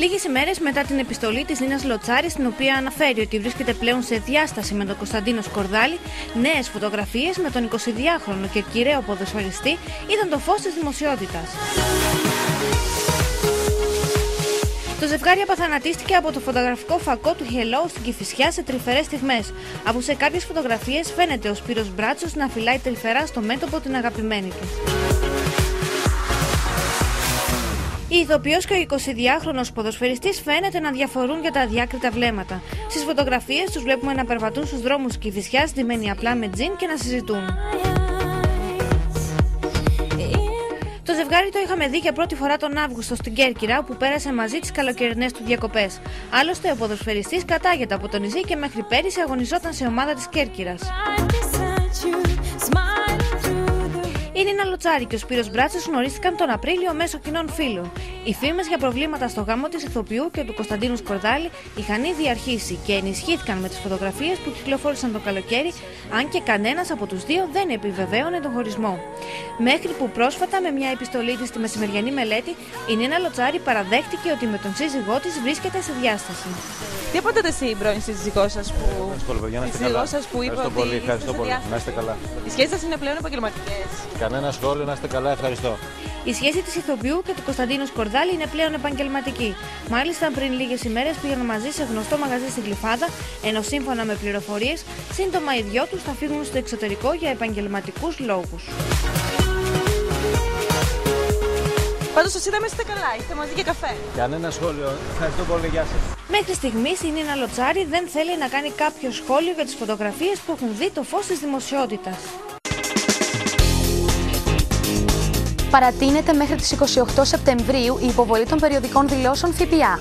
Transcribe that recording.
Λίγες ημέρες μετά την επιστολή της Νίνας Λοτσάρης, στην οποία αναφέρει ότι βρίσκεται πλέον σε διάσταση με τον Κωνσταντίνο Σκορδάλη, νέες φωτογραφίες με τον 22χρονο και κυριαίο ποδοσφαιριστή ήταν το φως της δημοσιότητας. Το ζευγάρι απαθανατίστηκε από το φωτογραφικό φακό του Hello στην Κηφισιά σε τρυφερές στιγμές, αφού σε κάποιες φωτογραφίες φαίνεται ο Σπύρος Μπράτσος να φυλάει τρυφερά στο μέτωπο την αγαπημένη του. Η ηθοποιός και ο 22χρονο ποδοσφαιριστής φαίνεται να διαφορούν για τα αδιάκριτα βλέμματα. Στις φωτογραφίες τους βλέπουμε να περπατούν στους δρόμους τη Κυφυσιά, ντυμένοι απλά με τζιν και να συζητούν. Το ζευγάρι το είχαμε δει για πρώτη φορά τον Αύγουστο στην Κέρκυρα, που πέρασε μαζί τις καλοκαιρινές του διακοπές. Άλλωστε, ο ποδοσφαιριστής κατάγεται από το νησί και μέχρι πέρυσι αγωνιζόταν σε ομάδα της Κέρκυρας. Η Νίνα Λοτσάρη και ο Σπύρος Μπράτσος γνωρίστηκαν τον Απρίλιο μέσω κοινών φίλων. Οι φήμες για προβλήματα στο γάμο της ηθοποιού και του Κωνσταντίνου Σκορδάλη είχαν ήδη αρχίσει και ενισχύθηκαν με τις φωτογραφίες που κυκλοφόρησαν το καλοκαίρι, αν και κανένας από τους δύο δεν επιβεβαίωνε τον χωρισμό. Μέχρι που πρόσφατα με μια επιστολή της στη μεσημεριανή μελέτη, η Νίνα Λοτσάρη παραδέχτηκε ότι με τον σύζυγό της βρίσκεται σε διάσταση. Τι απαντάτε εσύ, η πρώην σύζυγό σας που. που είπε ότι. Πολύ, ευχαριστώ πολύ. Να είστε καλά. Οι σχέσεις σας είναι πλέον επαγγελματικές. Κανένας σχόλιο, να είστε καλά, ευχαριστώ. Η σχέση της ηθοποιού και του Κωνσταντίνου Σκορδάλη είναι πλέον επαγγελματική. Μάλιστα, πριν λίγες ημέρες πήγαν μαζί σε γνωστό μαγαζί στην Κλειφάδα, ενώ σύμφωνα με πληροφορίες, σύντομα οι δυο τους θα φύγουν στο εξωτερικό για επαγγελματικούς λόγους. Πάντως σας είδαμε είστε καλά, είστε μαζί και καφέ. Κανένα σχόλιο. Ευχαριστώ πολύ, γεια σας. Μέχρι στιγμής η Νίνα Λοτσάρη δεν θέλει να κάνει κάποιο σχόλιο για τις φωτογραφίες που έχουν δει το φως της δημοσιότητας. Παρατείνεται μέχρι τις 28 Σεπτεμβρίου η υποβολή των περιοδικών δηλώσεων ΦΠΑ.